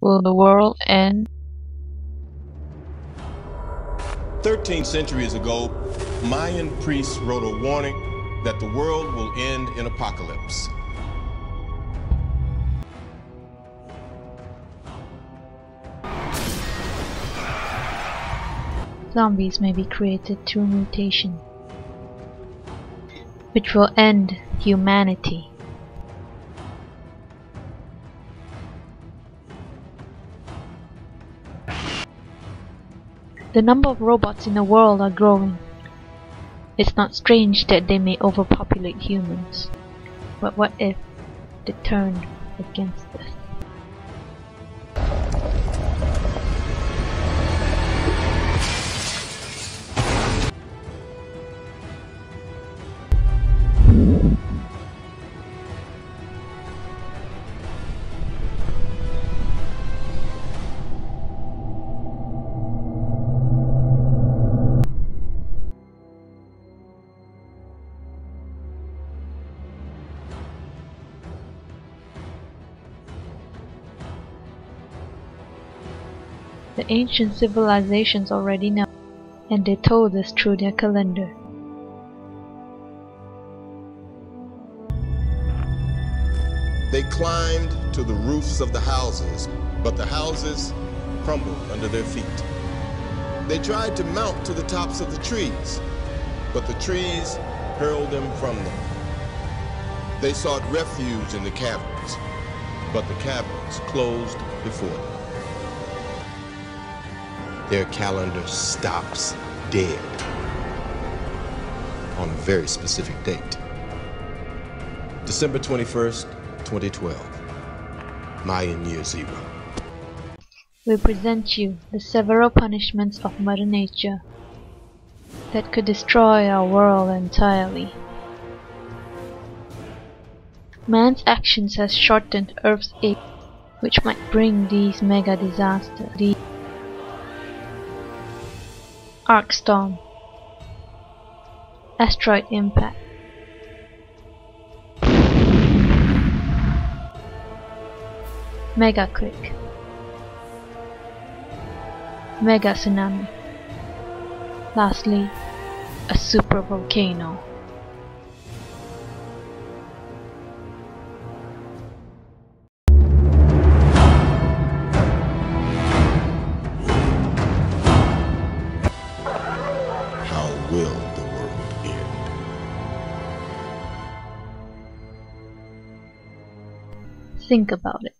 Will the world end? 13 centuries ago, Mayan priests wrote a warning that the world will end in apocalypse. Zombies may be created through mutation, which will end humanity. The number of robots in the world are growing. It's not strange that they may overpopulate humans. But what if they turned against us? The ancient civilizations already know, and they told us through their calendar. They climbed to the roofs of the houses, but the houses crumbled under their feet. They tried to mount to the tops of the trees, but the trees hurled them from them. They sought refuge in the caverns, but the caverns closed before them. Their calendar stops dead on a very specific date. December 21st, 2012. Mayan Year Zero. We present you the several punishments of Mother Nature that could destroy our world entirely. Man's actions has shortened Earth's age, which might bring these mega disasters. ARkStorm, asteroid impact, mega click, mega tsunami, lastly, a super volcano. Will the world end? Think about it.